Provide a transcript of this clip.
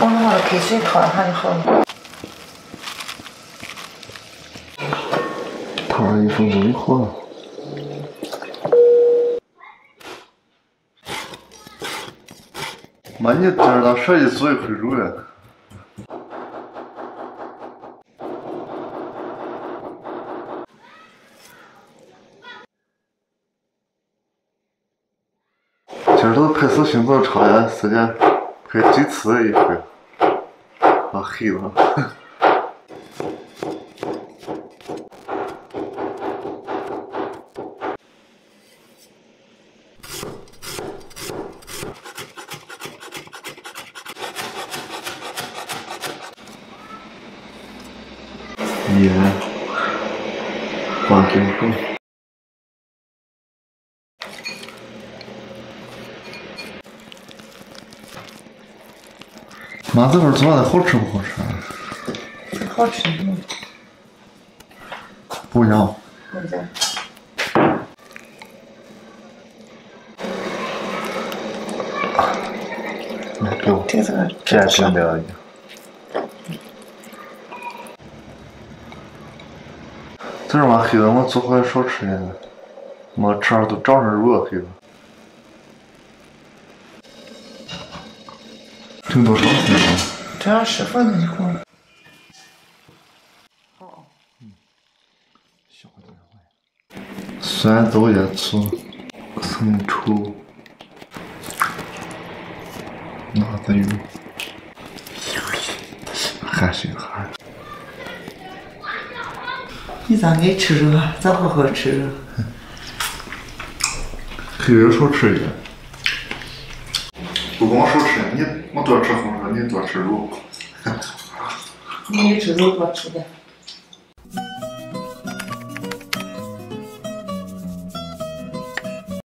我们那个开水烫一下就好了。烫了一分钟以后，妈，你今儿咋设计做一块肉呀？今儿都拍摄行走超呀，时间拍几次一回，啊黑了。盐，花生粉。妈，这份做的好吃不好吃啊？好吃吗？不一样。不一样。来给我，这个这行了。这他妈黑的，我做好少吃点，没吃都长成肉黑的。蒸多长时间？这样十分钟就好了。好。嗯。酸枣叶醋，生抽，辣子油，还行还。你咋爱吃肉？咋好好吃肉？黑肉少吃一点。不光少吃，你我多吃红肉，你多吃肉。你吃肉多吃点。